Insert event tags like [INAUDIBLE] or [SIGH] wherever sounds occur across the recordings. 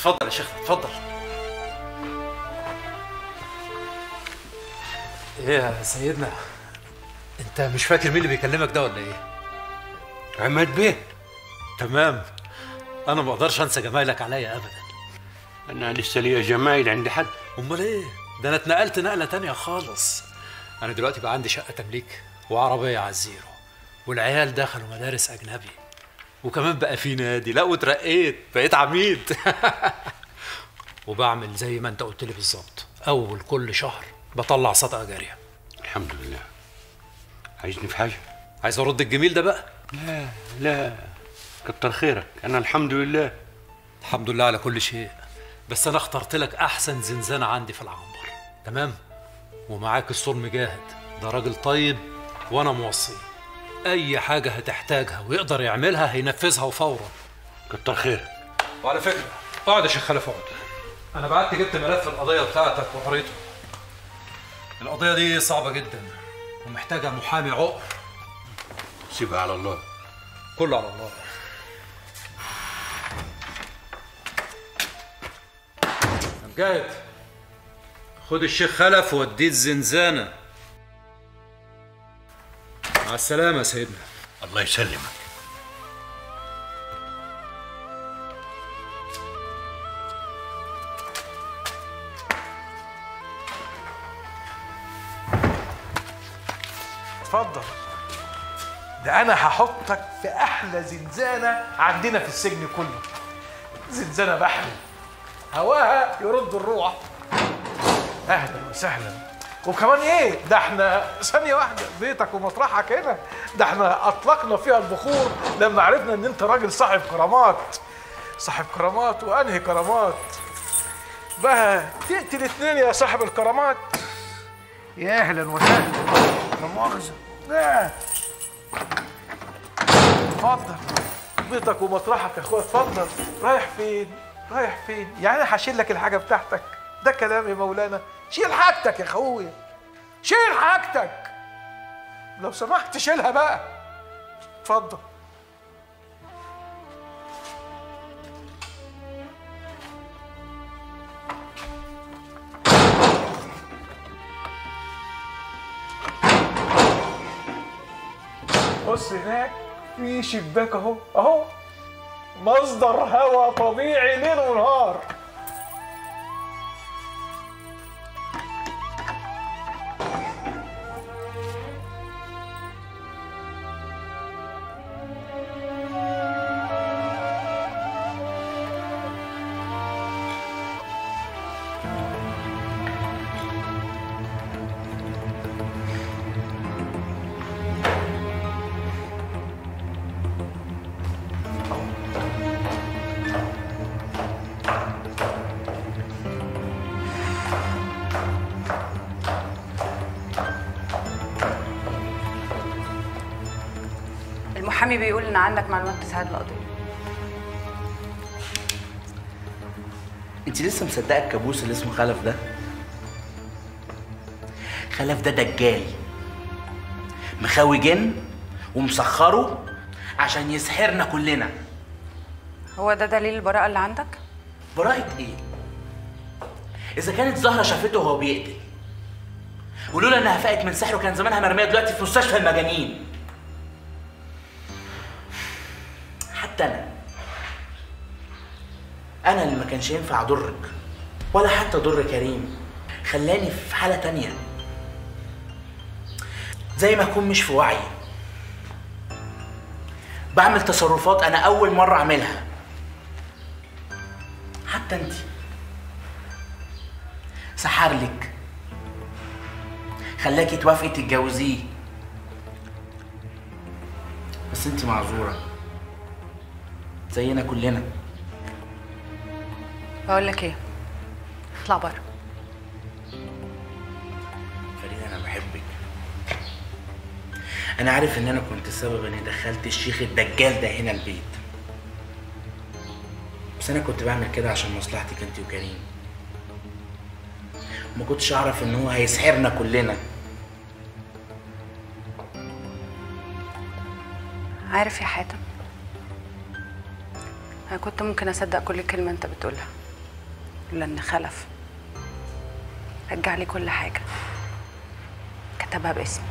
اتفضل يا شيخ اتفضل إيه يا سيدنا؟ أنت مش فاكر مين اللي بيكلمك ده ولا إيه؟ عماد بيه. تمام. أنا ما أقدرش أنسى جمايلك عليا ابدا. أنا لسه ليا جمايل عند حد. أمال إيه؟ ده أنا اتنقلت نقلة تانية خالص. أنا دلوقتي بقى عندي شقة تمليك وعربية على الزيرو والعيال دخلوا مدارس أجنبي. وكمان بقى في نادي. لا واترقيت بقيت عميد. [LAUGHS] وبعمل زي ما انت قلت لي بالظبط. أول كل شهر بطلع صدقة جارية. الحمد لله. عايزني في حاجة؟ عايز أرد الجميل ده بقى؟ لا لا. كتر خيرك. أنا الحمد لله. الحمد لله على كل شيء. بس أنا اخترت لك أحسن زنزانة عندي في العنبر. تمام؟ ومعاك السور مجاهد. ده راجل طيب وأنا موصي. أي حاجة هتحتاجها ويقدر يعملها هينفذها وفورا. كتر خيرك. وعلى فكرة اقعد يا شيخ خلف اقعد. أنا بعت جبت ملف القضية بتاعتك وقريته. القضية دي صعبة جدا ومحتاجة محامي عقر سيبها على الله. كله على الله. مجاهد خد الشيخ خلف ووديه الزنزانة. مع السلامة يا سيدنا. الله يسلمك. اتفضل. ده أنا هحطك في أحلى زنزانة عندنا في السجن كله. زنزانة بحري. هواها يرد الروح. أهلا وسهلا. وكمان إيه ده إحنا ثانية واحدة بيتك ومطرحك هنا. ده إحنا أطلقنا فيها البخور لما عرفنا إن أنت راجل صاحب كرامات. صاحب كرامات وأنهي كرامات؟ بقى تقتل اتنين يا صاحب الكرامات. يا أهلا وسهلا. لا مؤاخذة. لا. اتفضل. بيتك ومطرحك يا أخويا اتفضل. رايح فين؟ رايح فين؟ يعني أنا هشيل لك الحاجة بتاعتك. ده كلام يا مولانا. شيل حاجتك يا اخويا شيل حاجتك. لو سمحت شيلها بقى. اتفضل. بص هناك في شباك اهو. اهو. مصدر هواء طبيعي ليل ونهار. المحامي بيقول إن عندك معلومات تساعد القضية. أنت لسه مصدقة الكابوس اللي اسمه خلف ده؟ خلف ده دجال. مخاوي جن ومسخره عشان يسحرنا كلنا. هو ده دليل البراءة اللي عندك؟ براءة إيه؟ إذا كانت زهرة شافته وهو بيقتل. ولولا إنها فاقت من سحره كان زمانها مرمية دلوقتي في مستشفى المجانين. أنا اللي ما كانش ينفع أضرك ولا حتى أضر كريم. خلاني في حالة تانية. زي ما أكون مش في وعي. بعمل تصرفات أنا أول مرة أعملها. حتى انت. سحر لك. خلاكي توافقي تتجوزيه. بس انت معذورة. زينا كلنا. بقول لك إيه؟ اطلع بره. فريده أنا بحبك. أنا عارف إن أنا كنت السبب إني دخلت الشيخ الدجال ده هنا البيت. بس أنا كنت بعمل كده عشان مصلحتك أنت وكريم. ما كنتش أعرف إن هو هيسحرنا كلنا. عارف يا حاتم أنا كنت ممكن أصدق كل كلمة أنت بتقولها. إن خلف. رجع لي كل حاجة. كتبها باسمي.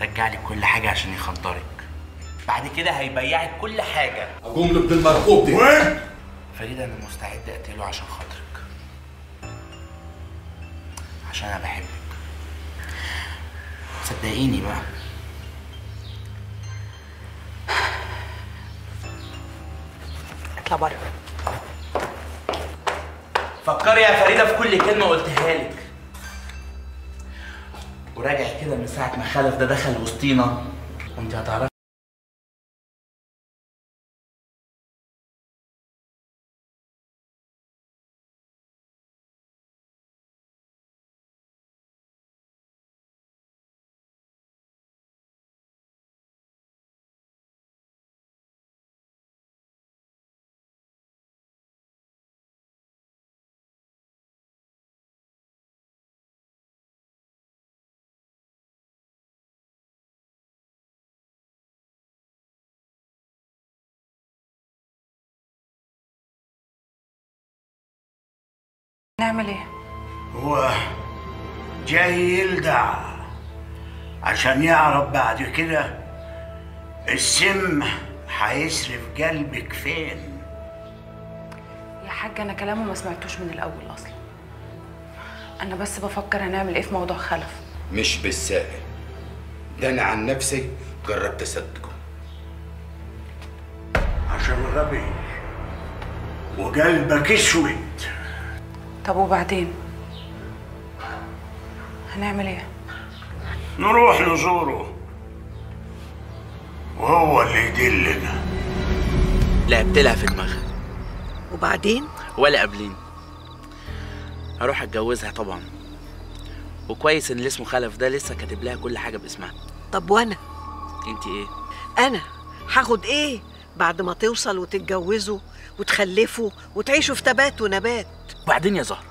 رجع لي كل حاجة عشان يخدرك. بعد كده هيبيعك كل حاجة. أقوم لك بالمرقوب دي. وين؟ فريدة أنا مستعد أقتله عشان خاطرك. عشان أنا بحبك. صدقيني بقى. اطلع بره. فكري يا فريدة في كل كلمة قلتها لك. وراجع كده من ساعة ما خلف ده دخل وسطينا. وانت هتعرفي نعمل إيه؟ هو جاي يلدع عشان يعرف بعد كده السم هيسرف قلبك فين. يا حاج أنا كلامه ما سمعتوش من الأول أصلا. أنا بس بفكر هنعمل إيه في موضوع خلف. مش بالسائل ده أنا عن نفسي جربت أصدقه. عشان غبي. وقلبك أسود. طب وبعدين؟ هنعمل إيه؟ نروح نزوره. وهو اللي يدلنا. لعبت لها في دماغها وبعدين؟ ولا قبلين. هروح أتجوزها طبعا. وكويس إن اللي اسمه خلف ده لسه كاتب لها كل حاجة باسمها. طب وأنا؟ أنت إيه؟ أنا هاخد إيه بعد ما توصل وتتجوزوا وتخلفوا وتعيشوا في تبات ونبات؟ وبعدين يا زهر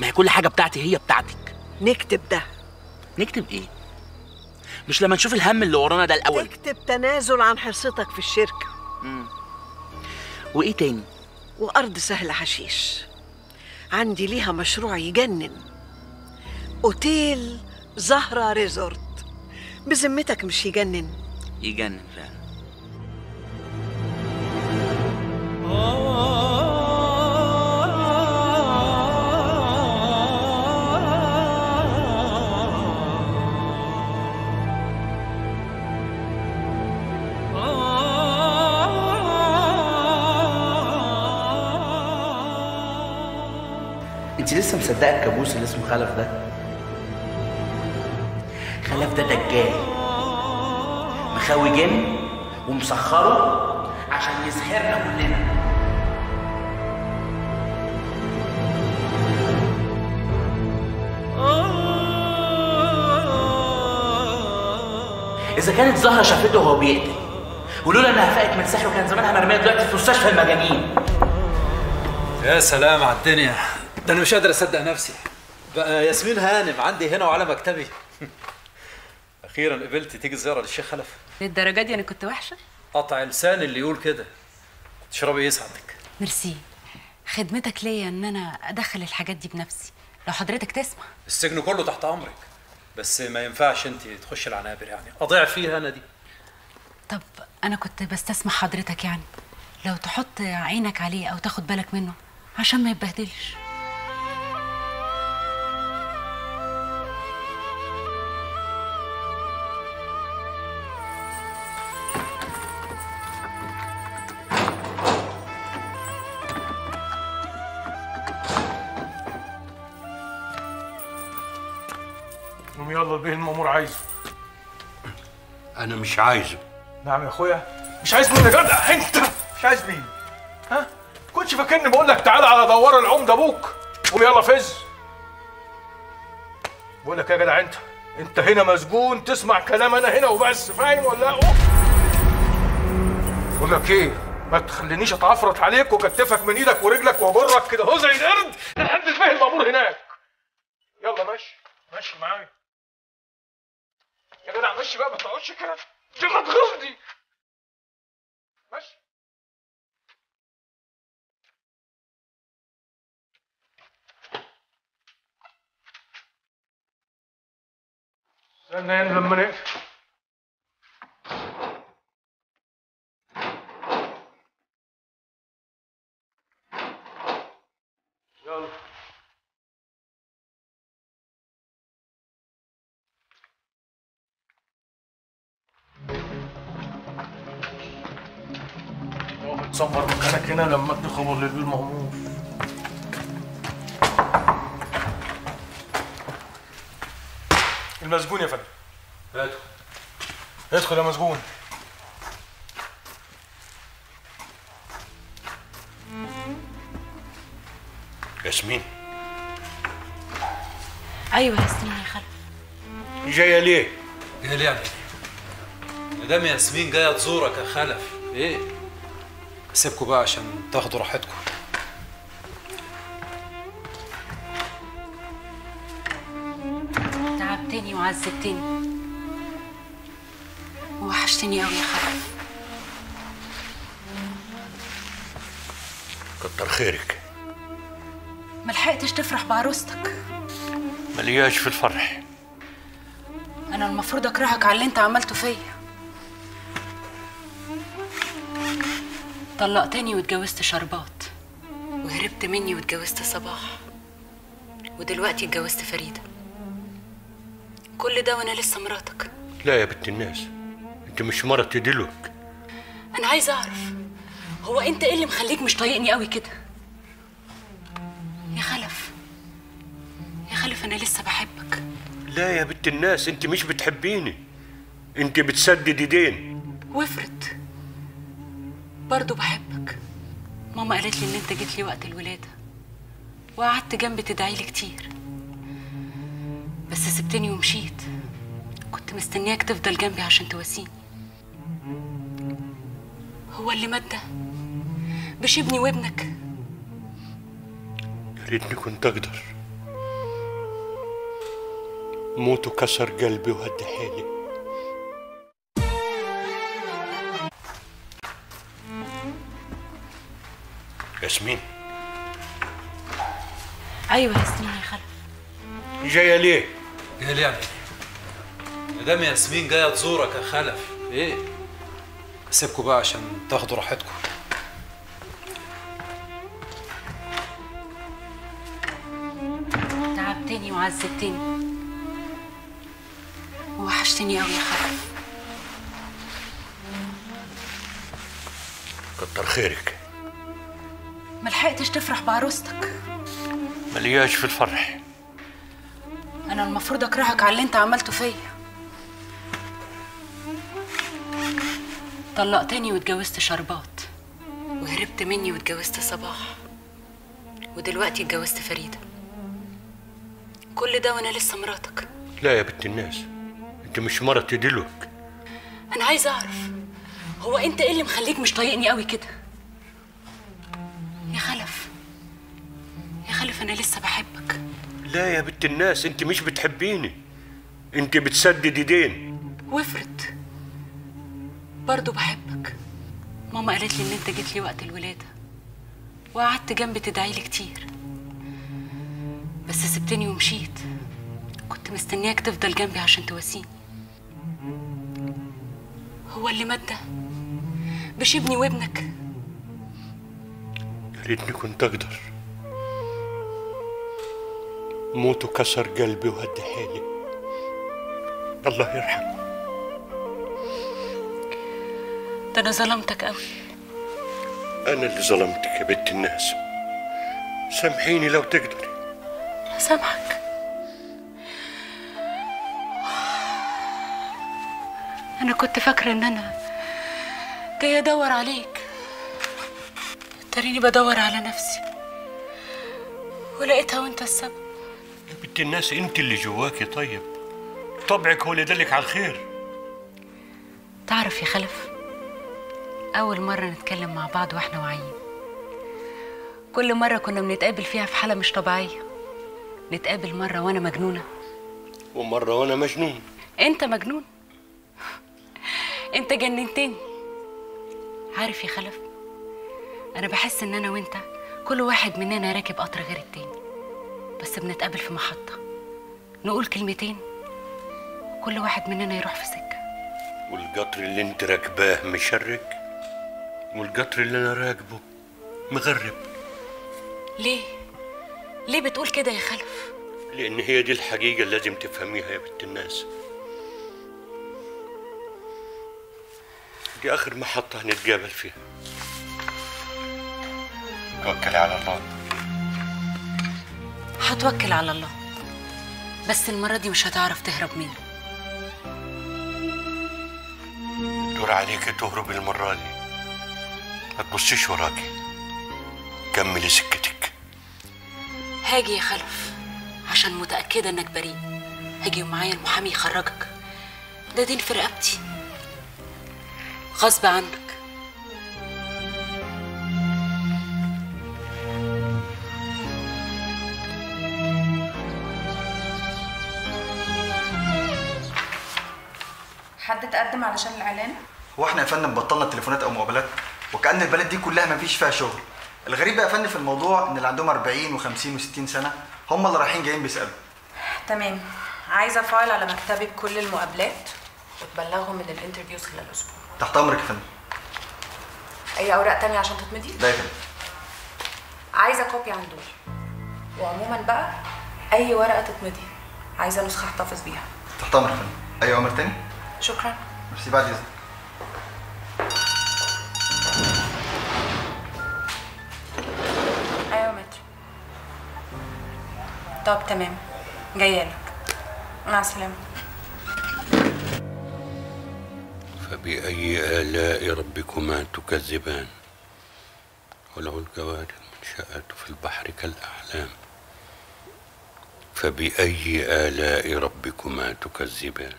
ما هي كل حاجة بتاعتي هي بتاعتك. نكتب ده. نكتب إيه؟ مش لما نشوف الهم اللي ورانا ده الأول. اكتب تنازل عن حصتك في الشركة. وإيه تاني؟ وأرض سهل حشيش. عندي ليها مشروع يجنن. أوتيل زهرة ريزورت. بذمتك مش يجنن. يجنن فعلا. انت لسه مصدقة الكابوس اللي اسمه خلف ده؟ خلف ده دجال. مخاوي جن ومسخره عشان يسحرنا كلنا. إذا كانت زهرة شافته وهو بيقتل ولولا إنها فاقت من سحره كان زمانها مرمية دلوقتي في مستشفى المجانين. يا سلام على الدنيا. ده أنا مش قادر أصدق نفسي. بقى ياسمين هانم عندي هنا وعلى مكتبي. [LAUGHS] أخيرا قبلت تيجي زيارة للشيخ خلف. للدرجة دي أنا كنت وحشة؟ قطع لسان اللي يقول كده. تشربي إيه سعادتك ميرسي. خدمتك ليا إن أنا أدخل الحاجات دي بنفسي. لو حضرتك تسمع. السجن كله تحت أمرك. بس ما ينفعش أنت تخشي العنابر يعني. أضيع فيها أنا دي. طب أنا كنت بستسمح حضرتك يعني. لو تحط عينك عليه أو تاخد بالك منه عشان ما يتبهدلش. قوم يلا البيه المأمور عايزه. أنا مش عايزه. نعم يا أخويا. مش عايز يا جدع أنت مش عايز مين؟ ها؟ كنتش فاكرني بقول لك تعالى على دوار العمده أبوك. قوم يلا فز. بقول لك يا جدع أنت أنت هنا مسجون تسمع كلام أنا هنا وبس. فاهم ولا لأ. بقول لك إيه ما تخلينيش اتعفرت عليك واكتفك من إيدك ورجلك واجرك كده. هو زي القرد لحد البيه المأمور هناك. يلا ماشي. ماشي معايا يا جدع مشي بقى ما تقعدش كده دي ما تغلطي مشي. استنى هنا لما نقفل. هنا لما ادي خبر للبيل مأمور المسجون يا فندم. هاتوا ادخل يا مسجون. ياسمين. أيوه يا سنين يا خلف جاية ليه؟ جاي ليه يا عمي؟ مدام ياسمين جاية تزورك يا خلف إيه؟ اسيبكم بقى عشان تاخدوا راحتكم. تعبتني وعذبتني. ووحشتني قوي يا خلف كتر خيرك. ملحقتش تفرح بعروستك. ملياش في الفرح. أنا المفروض أكرهك على اللي أنت عملته فيا. طلقتني واتجوزت شربات وهربت مني واتجوزت صباح ودلوقتي اتجوزت فريدة. كل ده وأنا لسه مراتك. لا يا بنت الناس أنت مش مرتي دلوك أنا عايزة أعرف هو أنت إيه اللي مخليك مش طايقني قوي كده؟ يا خلف يا خلف أنا لسه بحبك. لا يا بنت الناس أنت مش بتحبيني. أنت بتسدد دين وافرض برضه بحبك. ماما قالت لي إن أنت جيت لي وقت الولادة. وقعدت جنبي تدعي لي كتير. بس سبتني ومشيت. كنت مستنياك تفضل جنبي عشان تواسيني. هو اللي مات ده. مش ابني وابنك. يا ريتني كنت أقدر. موته كسر قلبي وهد حالي ياسمين. أيوه يا سنين يا خلف جاية ليه؟ جاي ليه يا عمي؟ مدام ياسمين جاية تزورك يا خلف إيه؟ اسيبكم بقى عشان تاخدوا راحتكم تعبتني وعذبتني. ووحشتني قوي يا خلف كتر خيرك. ملحقتش تفرح بعروستك. ملياش في الفرح. أنا المفروض أكرهك على اللي أنت عملته فيا. طلقتني واتجوزت شربات وهربت مني واتجوزت صباح ودلوقتي اتجوزت فريدة. كل ده وأنا لسه مراتك. لا يا بنت الناس أنت مش مرتي دلوك أنا عايزة أعرف هو أنت إيه اللي مخليك مش طايقني قوي كده؟ أنا لسه بحبك. لا يا بنت الناس أنت مش بتحبيني. أنت بتسدد دين وافرض. برضه بحبك. ماما قالت لي إن أنت جيت لي وقت الولادة. وقعدت جنبي تدعي لي كتير. بس سبتني ومشيت. كنت مستنياك تفضل جنبي عشان تواسيني. هو اللي مات ده. مش ابني وابنك. يا ريتني كنت أقدر. موته كسر قلبي وهد حالي الله يرحمه. ده أنا ظلمتك قوي أنا اللي ظلمتك يا بنت الناس. سامحيني لو تقدري. سامحك. أنا كنت فاكرة إن أنا جاية أدور عليك. تريني بدور على نفسي. ولقيتها وأنت السبب. يا بنت الناس انت اللي جواكي طيب. طبعك هو اللي دلك على الخير. تعرف يا خلف أول مرة نتكلم مع بعض وإحنا واعيين. كل مرة كنا بنتقابل فيها في حالة مش طبيعية. نتقابل مرة وأنا مجنونة. ومرة وأنا مجنون. أنت مجنون؟ أنت جننتني. عارف يا خلف أنا بحس إن أنا وأنت كل واحد مننا راكب قطر غير التاني. بس بنتقابل في محطة. نقول كلمتين. كل واحد مننا يروح في سكة. والقطر اللي انت راكباه مشرك؟ والقطر اللي أنا راكبه مغرب. ليه؟ ليه بتقول كده يا خلف؟ لأن هي دي الحقيقة اللي لازم تفهميها يا بنت الناس. دي آخر محطة هنتقابل فيها. توكلي على الله. هتوكل على الله. بس المرة دي مش هتعرف تهرب منه. دور عليك تهرب المرة دي. ما تبصيش وراكي كملي سكتك. هاجي يا خلف. عشان متأكدة إنك بريء. هاجي ومعايا المحامي يخرجك. ده دين في رقبتي غصب عنك. حد تقدم علشان الإعلان. هو إحنا يا فندم بطلنا تليفونات أو موبايلات وكأن البلد دي كلها ما فيش فيها شغل. الغريب بقى يا فندم في الموضوع إن اللي عندهم 40 و50 و60 سنة هم اللي رايحين جايين بيسألوا. تمام. عايزة file على مكتبي بكل المقابلات وتبلغهم إن ال interviews خلال أسبوع. تحت أمرك يا فندم. أي أوراق تانية عشان تتمضي؟ لا يا فندم. عايزة copy عن دول وعموما بقى أي ورقة تتمضي عايزة نسخة أحتفظ بيها. تحت أمرك يا فندم. أي أمر تاني؟ شكرا. ميرسي بعد اذنك أيوه متر طب تمام جاية لك مع السلامه فبأي آلاء ربكما تكذبان؟ وله الجوار المنشآت في البحر كالأعلام. فبأي آلاء ربكما تكذبان؟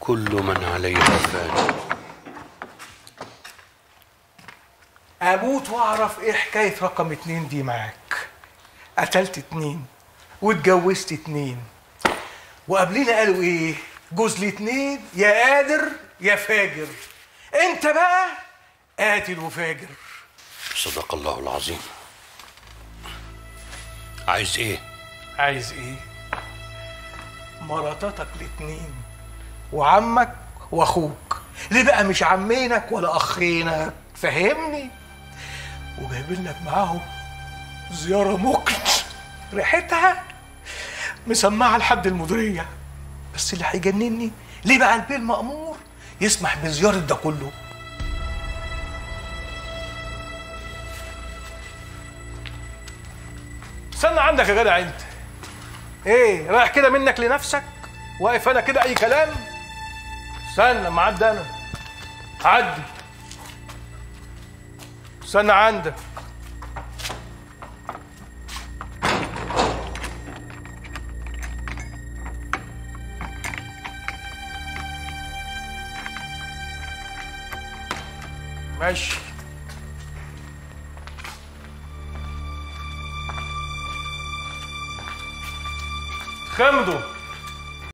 كل من عليها فان أموت وأعرف إيه حكاية رقم اتنين دي معاك. قتلت اتنين واتجوزت اتنين. وقبلينا قالوا إيه؟ جوز الاتنين يا قادر يا فاجر. أنت بقى قاتل وفاجر. صدق الله العظيم. عايز إيه؟ عايز إيه؟ مراتاتك الاتنين وعمك واخوك. ليه بقى مش عمينك ولا أخينك؟ فهمني. وجايبين لك معاهم زيارة مكن ريحتها مسمعة لحد المديرية. بس اللي هيجنني ليه بقى البيه المأمور يسمح بزيارة ده كله؟ استنى عندك يا جدع انت. إيه رايح كده منك لنفسك؟ واقف أنا كده أي كلام؟ استنى معدي أنا. عدي استنى عندك. ماشي. خمدوا